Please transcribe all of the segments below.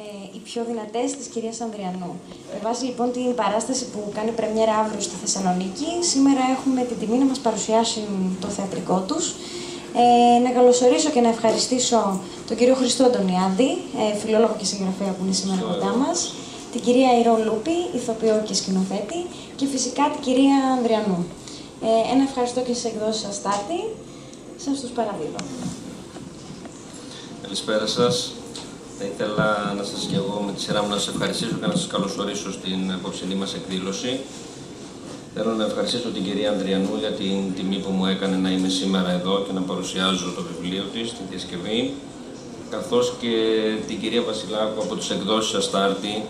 ε, οι πιο δυνατές της κυρίας Ανδριανού. Με βάση λοιπόν την παράσταση που κάνει πρεμιέρα αύριο στη Θεσσαλονίκη, σήμερα έχουμε την τιμή να μας παρουσιάσουν το θεατρικό τους. Ε, να καλωσορίσω και να ευχαριστήσω τον κύριο Χριστό Αντωνιάδη, ε, φιλόλογο και συγγραφέα που είναι σήμερα κοντά μας, την κυρία Ηρώ Λούπη, ηθοποιό και σκηνοθέτη, και φυσικά την κυρία Ανδριανού. Ε, ένα ευχαριστώ και στις εκδόσεις σας, Τάτη. Σας τους παραδίδω. Καλησπέρα σας. Θα ήθελα να σας και εγώ με τη σειρά μου να σας ευχαριστήσω και να σας καλωσορίσω στην απόψηνή μας εκδήλωση. Θέλω να ευχαριστήσω την κυρία Ανδριανού για την τιμή που μου έκανε να είμαι σήμερα εδώ και να παρουσιάζω το βιβλίο της, τη διασκευή, καθώς και την κυρία Βασιλάκου από τις εκδόσεις Αστάρτη,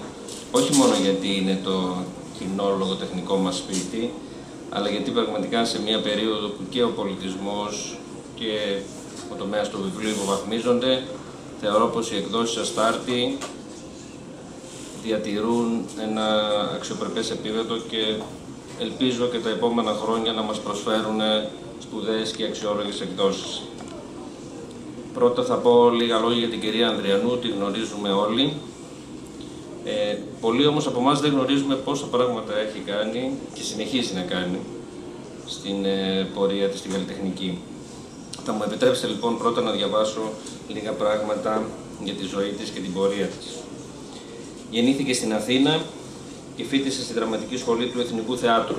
όχι μόνο γιατί είναι το κοινό λογοτεχνικό μας σπίτι, αλλά γιατί πραγματικά σε μια περίοδο που και ο πολιτισμός και ο τομέας του βιβλίου υποβαθμίζονται, θεωρώ πως οι εκδόσεις Αστάρτη διατηρούν ένα αξιοπρεπές επίπεδο και ελπίζω και τα επόμενα χρόνια να μας προσφέρουν σπουδαίες και αξιόλογες εκδόσεις. Πρώτα θα πω λίγα λόγια για την κυρία Ανδριανού, τη γνωρίζουμε όλοι. Ε, πολλοί όμως από εμάς δεν γνωρίζουμε πόσα πράγματα έχει κάνει και συνεχίζει να κάνει στην ε, πορεία της στην καλλιτεχνική. Θα μου επιτρέψετε λοιπόν πρώτα να διαβάσω λίγα πράγματα για τη ζωή της και την πορεία της. Γεννήθηκε στην Αθήνα και φίτησε στη Δραματική Σχολή του Εθνικού Θεάτρου.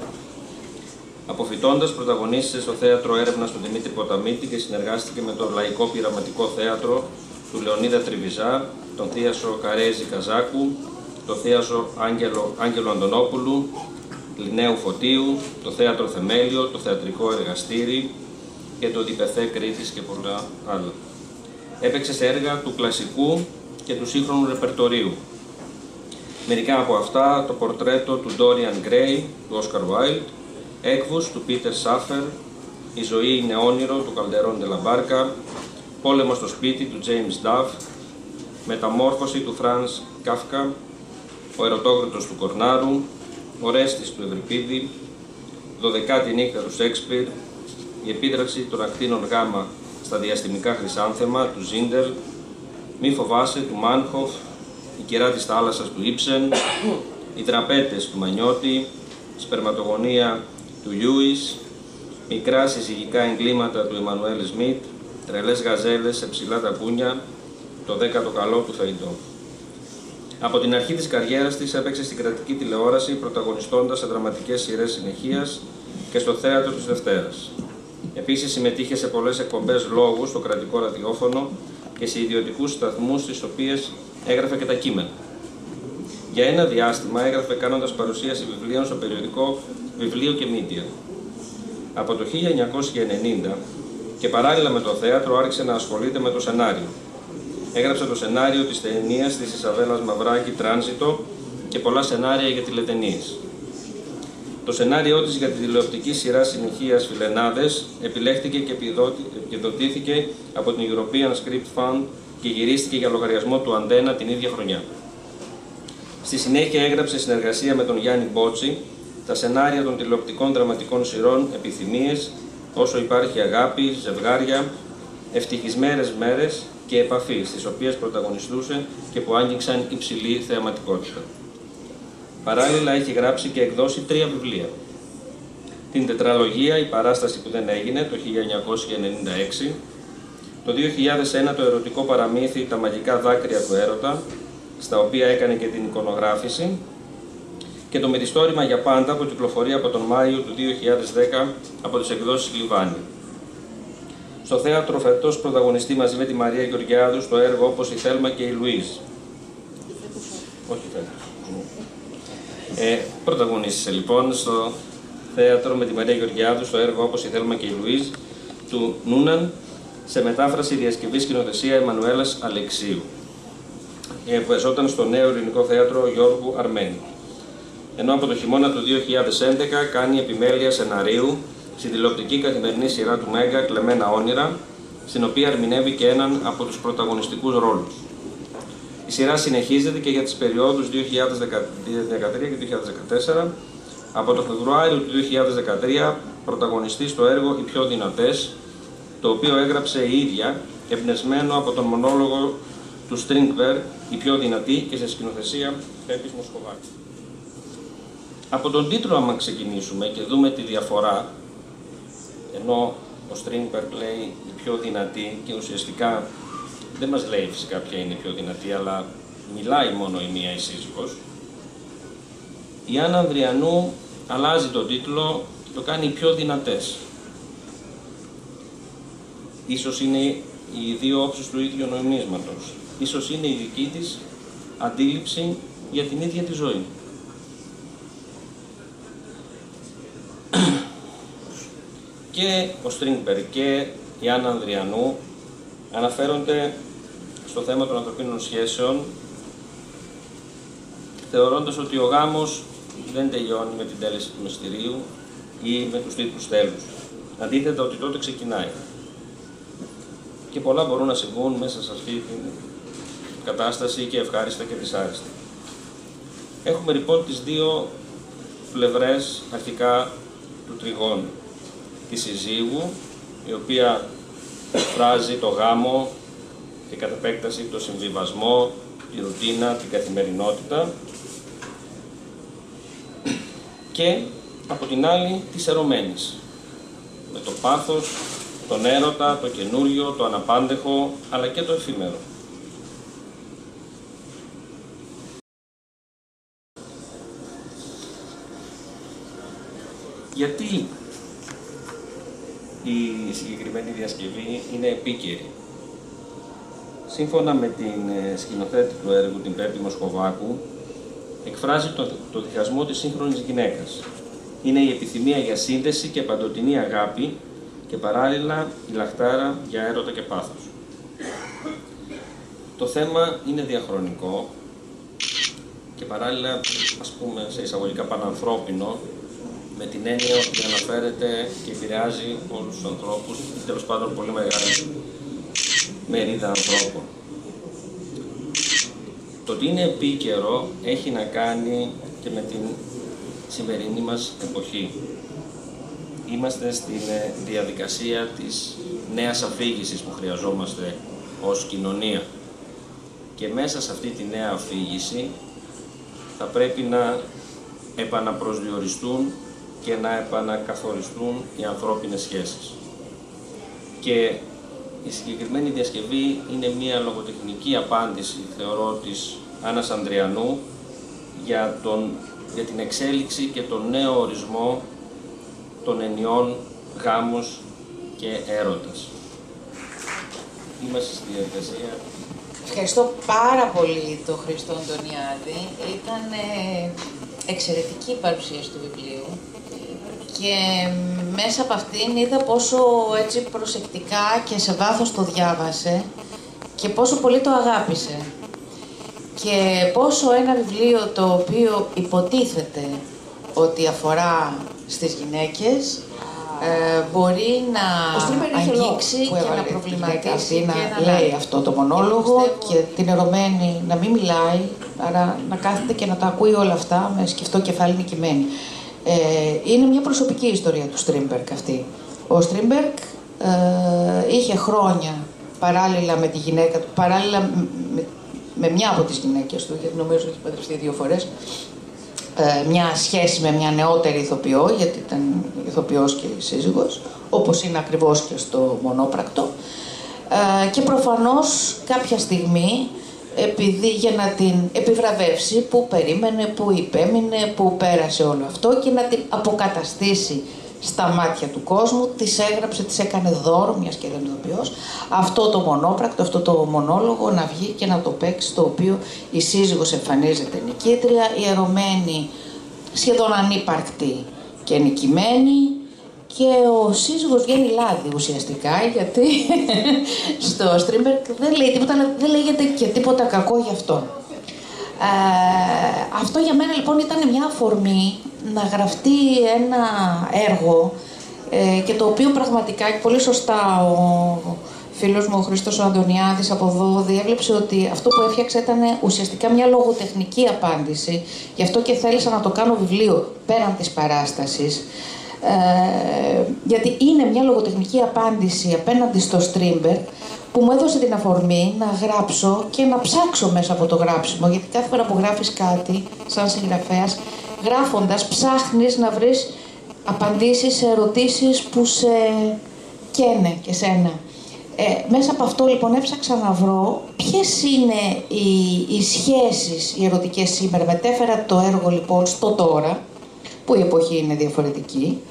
Αποφυτώντας, πρωταγωνίστησε στο θέατρο έρευνας του Δημήτρη Ποταμίτη και συνεργάστηκε με το Λαϊκό Πειραματικό Θέατρο του Λεωνίδα Τριβιζά, τον Θίασο Καρέζη Καζάκου, το Θίασο Άγγελο, Άγγελο Αντωνόπουλου, Λινέου Φωτίου, το Θέατρο Θεμέλιο, το Θεατρικό Εργαστήρι, και το Διπεθέ Κρήτης και πολλά άλλα. Έπαιξε σε έργα του κλασικού και του σύγχρονου ρεπερτορίου. Μερικά από αυτά, το πορτρέτο του Dorian Gray, του Oscar Wilde, έκβους του Peter Saffer, η ζωή είναι όνειρο του Καλτερόν Ντελαμπάρκα, πόλεμος στο σπίτι του James Duff, μεταμόρφωση του Franz Kafka, ο ερωτόγρωτος του Κορνάρου, ο Ρέστης του Ευρυπίδη, δωδεκάτη νύχτα του Σέξπιρ, η επίδραξη των ακτίνων Γ στα διαστημικά χρυσάνθεμα του Ζίντερ, Μη φοβάσαι του Μάνχοφ, η κερά της θάλασσας του Ήψεν, οι τραπέτες του Μανιώτη, σπερματογονία του Λιούις, μικρά συζυγικά εγκλήματα του Εμμανουέλ Σμιτ, τρελές γαζέλες σε ψηλά τακούνια, το δέκατο καλό του Φεϊντό. Από την αρχή της καριέρας της έπαιξε στην κρατική τηλεόραση πρωταγωνιστώντας σε δραματικές σειρές συνεχείας και στο θέατρο της Δευτέρας. Επίσης συμμετείχε σε πολλές εκπομπές λόγου στο κρατικό ραδιόφωνο και σε ιδιωτικούς σταθμούς, στις οποίες έγραφε και τα κείμενα. Για ένα διάστημα έγραφε κάνοντας παρουσίαση βιβλίων στο περιοδικό Βιβλίο και Μίντια. Από το 1990 και παράλληλα με το θέατρο άρχισε να ασχολείται με το σενάριο. Έγραψε το σενάριο της ταινίας της Ισαβέλας Μαυράκη «Τράνζιτο» και πολλά σενάρια για τηλετενίες. Το σενάριό της για τη τηλεοπτική σειρά συνεχείας Φιλενάδες επιλέχθηκε και επιδοτήθηκε από την European Script Fund και γυρίστηκε για λογαριασμό του Αντένα την ίδια χρονιά. Στη συνέχεια έγραψε συνεργασία με τον Γιάννη Μπότσι τα σενάρια των τηλεοπτικών δραματικών σειρών «Επιθυμίες», «Όσο υπάρχει αγάπη», «Ζευγάρια», «Ευτυχισμένες μέρες» και «Επαφή», στις οποίες πρωταγωνιστούσε και που άγγιξαν υψηλή θεαματικότητα. Παράλληλα έχει γράψει και εκδώσει τρία βιβλία. Την τετραλογία «Η παράσταση που δεν έγινε» το 1996, το 2001 το ερωτικό παραμύθι «Τα μαγικά δάκρυα του έρωτα», στα οποία έκανε και την εικονογράφηση, και το μυθιστόρημα για πάντα που κυκλοφορεί από τον Μάιο του 2010 από τις εκδόσεις Λιβάνι. Στο θέατρο φετός πρωταγωνιστεί μαζί με τη Μαρία Γεωργιάδου στο έργο όπως η Θέλμα και η Λουίζ. Όχι φέτος. Ε, πρωταγωνίστησε λοιπόν στο θέατρο με τη Μαρία Γεωργιάδου στο έργο όπως η Θέλμα και η Λουίζ του Νούναν σε μετάφραση διασκευή σκηνοθεσία Εμμανουέλας Αλεξίου. Ε, που εζόταν στο νέο ελληνικό θέατρο Γιώργου Αρμένη. Ενώ από το χειμώνα του 2011 κάνει επιμέλεια σεναρίου στην τηλεοπτική καθημερινή σειρά του Μέγκα Κλεμμένα Όνειρα, στην οποία ερμηνεύει και έναν από τους πρωταγωνιστικούς ρόλους. Η σειρά συνεχίζεται και για τις περιόδους 2013 και 2014. Από το Φεβρουάριο του 2013 πρωταγωνιστεί στο έργο «Οι πιο δυνατές», το οποίο έγραψε η ίδια, εμπνεσμένο από τον μονόλογο του Strindberg, η πιο δυνατή και σε σκηνοθεσία Πέπης Μοσχοβάκη. Από τον τίτλο, άμα ξεκινήσουμε και δούμε τη διαφορά, ενώ ο Strindberg λέει η πιο δυνατή και ουσιαστικά δεν μας λέει φυσικά ποια είναι η πιο δυνατή, αλλά μιλάει μόνο η μία η σύζυγος, η Άννα Ανδριανού αλλάζει τον τίτλο και το κάνει οι πιο δυνατές. Ίσως είναι οι δύο όψεις του ίδιου νοημίσματος. Ίσως είναι η δική της αντίληψη για την ίδια τη ζωή. και ο Στρίνγκμπερ και η Άννα Ανδριανού αναφέρονται στο θέμα των ανθρωπίνων σχέσεων θεωρώντας ότι ο γάμος δεν τελειώνει με την τέλεση του μυστηρίου ή με τους τίτλους τέλους. Αντίθετα ότι τότε ξεκινάει. Και πολλά μπορούν να συμβούν μέσα σε αυτή την κατάσταση και ευχάριστα και δυσάριστα. Έχουμε λοιπόν τις δύο πλευρές αρχικά του τριγώνου. Τη συζύγου, η οποία φράζει το γάμο και κατ' επέκταση το συμβιβασμό, τη ρουτίνα, την καθημερινότητα και από την άλλη της ερωμένης με το πάθος, τον έρωτα, το καινούριο, το αναπάντεχο αλλά και το εφήμερο. Γιατί η συγκεκριμένη διασκευή είναι επίκαιρη. Σύμφωνα με την ε, σκηνοθέτη του έργου, την Πέπη Μοσχοβάκου, εκφράζει το, το διχασμό της σύγχρονης γυναίκας. Είναι η επιθυμία για σύνδεση και παντοτινή αγάπη και παράλληλα η λαχτάρα για έρωτα και πάθος. Το θέμα είναι διαχρονικό και παράλληλα, ας πούμε, σε εισαγωγικά πανανθρώπινο, με την έννοια ότι αναφέρεται και επηρεάζει όλους τους ανθρώπους, τέλος πάντων πολύ μεγάλη μερίδα ανθρώπων. Το ότι είναι επίκαιρο έχει να κάνει και με την σημερινή μας εποχή. Είμαστε στην ε, διαδικασία της νέας αφήγησης που χρειαζόμαστε ως κοινωνία. Και μέσα σε αυτή τη νέα αφήγηση θα πρέπει να επαναπροσδιοριστούν και να επανακαθοριστούν οι ανθρώπινες σχέσεις. Και η συγκεκριμένη διασκευή είναι μια λογοτεχνική απάντηση, θεωρώ, της Άννας Ανδριανού για, τον, για την εξέλιξη και τον νέο ορισμό των ενιών γάμος και έρωτας. Είμαστε στη διαδικασία. Ευχαριστώ πάρα πολύ τον Χριστό Αντωνιάδη. Ήταν ε, εξαιρετική η παρουσίαση του βιβλίου και μέσα από αυτήν είδα πόσο έτσι προσεκτικά και σε βάθος το διάβασε και πόσο πολύ το αγάπησε και πόσο ένα βιβλίο το οποίο υποτίθεται ότι αφορά στις γυναίκες ε, μπορεί να αγγίξει και να προβληματίσει να, να λέει αυτό το μονόλογο και την ερωμένη να μην μιλάει, άρα να κάθεται και να τα ακούει όλα αυτά με σκεφτό κεφάλι νικημένη. Ε, είναι μια προσωπική ιστορία του Στρίμπερκ αυτή. Ο Στρίμπερκ ε, είχε χρόνια παράλληλα με τη γυναίκα του, παράλληλα με, με μια από τις γυναίκες του, γιατί νομίζω ότι έχει παντρευτεί δύο φορές, ε, μια σχέση με μια νεότερη ηθοποιό, γιατί ήταν ηθοποιός και σύζυγος, όπως είναι ακριβώς και στο μονόπρακτο. Ε, και προφανώς κάποια στιγμή επειδή για να την επιβραβεύσει που περίμενε, που υπέμεινε, που πέρασε όλο αυτό και να την αποκαταστήσει στα μάτια του κόσμου, τις έγραψε, τις έκανε δώρο, μιας και δεν ηθοποιός, αυτό το μονόπρακτο, αυτό το μονόλογο να βγει και να το παίξει, το οποίο η σύζυγος εμφανίζεται νικήτρια, η ερωμένη σχεδόν ανύπαρκτη και νικημένη, και ο σύζυγος βγαίνει λάδι ουσιαστικά, γιατί στο Streamberg δεν λέει τίποτα, αλλά δεν λέγεται και τίποτα κακό γι' αυτό. Ε, αυτό για μένα λοιπόν ήταν μια αφορμή να γραφτεί ένα έργο ε, και το οποίο πραγματικά και πολύ σωστά ο φίλος μου ο Χρήστος ο Αντωνιάδης από εδώ διέβλεψε ότι αυτό που έφτιαξε ήταν ουσιαστικά μια λογοτεχνική απάντηση γι' αυτό και θέλησα να το κάνω βιβλίο πέραν της παράστασης ε, γιατί είναι μια λογοτεχνική απάντηση απέναντι στο Strindberg που μου έδωσε την αφορμή να γράψω και να ψάξω μέσα από το γράψιμο. Γιατί κάθε φορά που γράφεις κάτι, σαν συγγραφέας, γράφοντας ψάχνεις να βρεις απαντήσεις σε ερωτήσεις που σε καίνε και σένα. Ε, μέσα από αυτό λοιπόν έψαξα να βρω ποιες είναι οι, οι σχέσεις οι ερωτικές σήμερα. Μετέφερα το έργο λοιπόν στο τώρα, που η εποχή είναι διαφορετική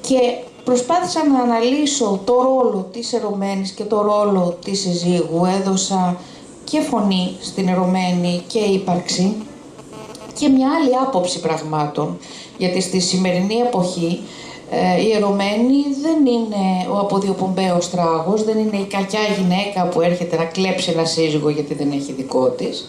και προσπάθησα να αναλύσω το ρόλο της ερωμένης και το ρόλο της συζύγου. Έδωσα και φωνή στην ερωμένη και ύπαρξη και μια άλλη άποψη πραγμάτων. Γιατί στη σημερινή εποχή ε, η ερωμένη δεν είναι ο αποδιοπομπαίος τράγος, δεν είναι η κακιά γυναίκα που έρχεται να κλέψει ένα σύζυγο γιατί δεν έχει δικό της,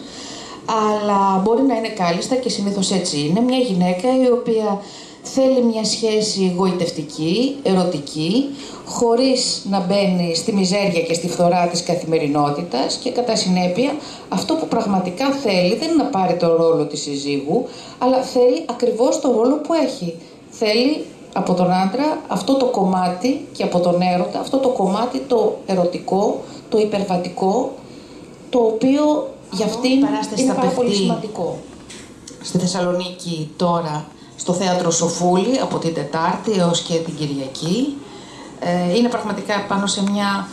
αλλά μπορεί να είναι κάλλιστα και συνήθως έτσι είναι, μια γυναίκα η οποία θέλει μια σχέση γοητευτική, ερωτική, χωρίς να μπαίνει στη μιζέρια και στη φθορά της καθημερινότητας και κατά συνέπεια αυτό που πραγματικά θέλει δεν είναι να πάρει το ρόλο της συζύγου, αλλά θέλει ακριβώς το ρόλο που έχει. Θέλει από τον άντρα αυτό το κομμάτι και από τον έρωτα, αυτό το κομμάτι το ερωτικό, το υπερβατικό, το οποίο για αυτήν είναι πάρα πολύ σημαντικό. Στη Θεσσαλονίκη τώρα στο θέατρο Σοφούλη από την Τετάρτη έως και την Κυριακή. Ε, είναι πραγματικά πάνω σε μια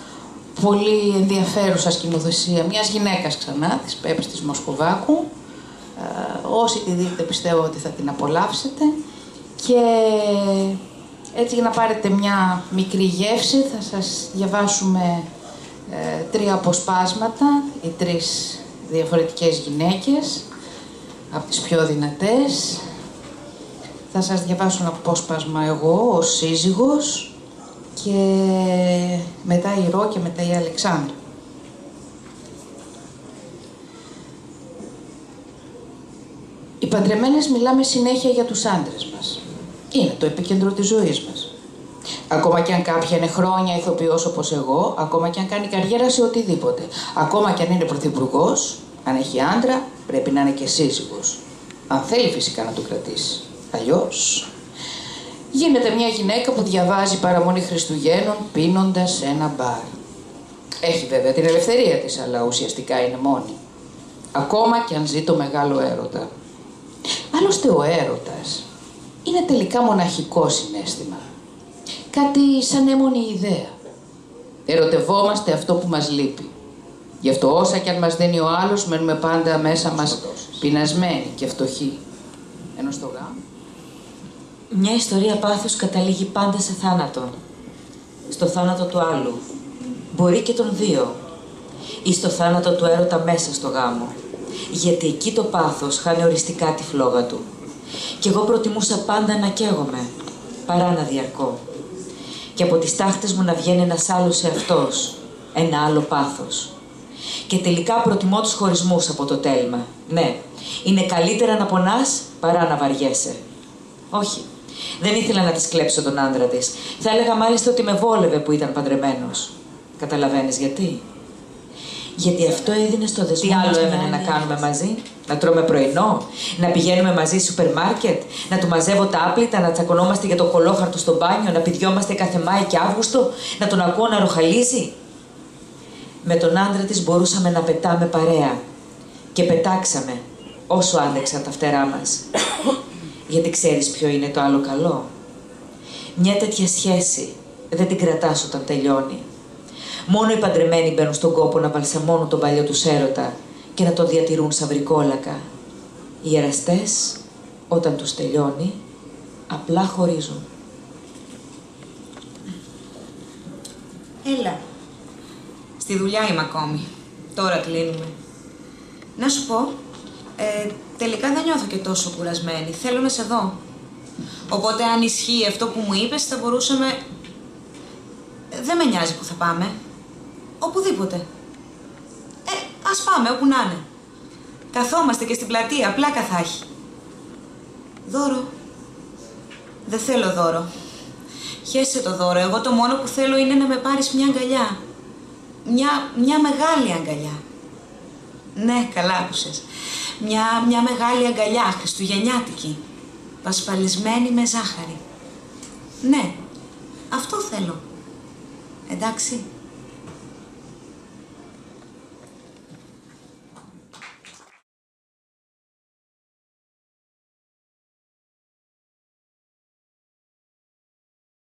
πολύ ενδιαφέρουσα σκηνοθεσία μιας γυναίκας ξανά, της Πέπης της Μοσκοβάκου. Ε, όσοι τη δείτε πιστεύω ότι θα την απολαύσετε. Και έτσι για να πάρετε μια μικρή γεύση θα σας διαβάσουμε ε, τρία αποσπάσματα, οι τρεις διαφορετικές γυναίκες, από τις πιο δυνατές, θα σας διαβάσω ένα απόσπασμα εγώ ως σύζυγος και μετά η Ρο και μετά η Αλεξάνδρα. Οι παντρεμένες μιλάμε συνέχεια για τους άντρες μας. Είναι το επίκεντρο της ζωής μας. Ακόμα και αν κάποια είναι χρόνια ηθοποιός όπως εγώ, ακόμα και αν κάνει καριέρα σε οτιδήποτε, ακόμα και αν είναι πρωθυπουργός, αν έχει άντρα, πρέπει να είναι και σύζυγος. Αν θέλει φυσικά να το κρατήσει. Αλλιώς γίνεται μια γυναίκα που διαβάζει παραμονή Χριστουγέννων πίνοντας ένα μπαρ. Έχει βέβαια την ελευθερία της, αλλά ουσιαστικά είναι μόνη. Ακόμα και αν ζει το μεγάλο έρωτα. Άλλωστε ο έρωτας είναι τελικά μοναχικό συνέστημα. Κάτι σαν έμονη ιδέα. Ερωτευόμαστε αυτό που μας λείπει. Γι' αυτό όσα κι αν μας δίνει ο άλλος μένουμε πάντα μέσα μας πεινασμένοι και φτωχοί. Ενώ στο γάμο μια ιστορία πάθους καταλήγει πάντα σε θάνατο. Στο θάνατο του άλλου. Μπορεί και των δύο. Ή στο θάνατο του έρωτα μέσα στο γάμο. Γιατί εκεί το πάθος χάνει οριστικά τη φλόγα του. Κι εγώ προτιμούσα πάντα να καίγομαι, παρά να διαρκώ. Και από τις τάχτες μου να βγαίνει ένας άλλος εαυτός, ένα άλλο πάθος. Και τελικά προτιμώ τους χωρισμούς από το τέλμα. Ναι, είναι καλύτερα να πονάς παρά να βαριέσαι. Όχι, δεν ήθελα να τη κλέψω τον άντρα της. Θα έλεγα μάλιστα ότι με βόλευε που ήταν παντρεμένος. Καταλαβαίνεις γιατί; Γιατί αυτό έδινε στο δεσμό. Τι άλλο έμενε να κάνουμε μαζί, να τρώμε πρωινό, να πηγαίνουμε μαζί σούπερ μάρκετ, να του μαζεύω τα άπλυτα, να τσακωνόμαστε για το κολόχαρτο στο μπάνιο, να πηδιόμαστε κάθε Μάη και Αύγουστο, να τον ακούω να ροχαλίζει; Με τον άντρα της μπορούσαμε να πετάμε παρέα. Και πετάξαμε όσο άντεξαν τα φτερά μας γιατί ξέρεις ποιο είναι το άλλο καλό; Μια τέτοια σχέση δεν την κρατάς όταν τελειώνει. Μόνο οι παντρεμένοι μπαίνουν στον κόπο να βαλσαμώνουν τον παλιό τους έρωτα και να τον διατηρούν σαν βρικόλακα. Οι εραστές, όταν τους τελειώνει, απλά χωρίζουν. Έλα. Στη δουλειά είμαι ακόμη. Τώρα κλείνουμε. Να σου πω, ε, τελικά δεν νιώθω και τόσο κουρασμένη. Θέλω να σε δω. Οπότε αν ισχύει αυτό που μου είπες, θα μπορούσαμε... Δεν με νοιάζει που θα πάμε. Οπουδήποτε. Ε, ας πάμε όπου να είναι. Καθόμαστε και στην πλατεία, πλάκα θα έχει. Δώρο. Δεν θέλω δώρο. Χέσε το δώρο. Εγώ το μόνο που θέλω είναι να με πάρεις μια αγκαλιά. Μια, μια μεγάλη αγκαλιά. Ναι, καλά άκουσες μια, μια μεγάλη αγκαλιά, χριστουγεννιάτικη, πασπαλισμένη με ζάχαρη. Ναι, αυτό θέλω. Εντάξει.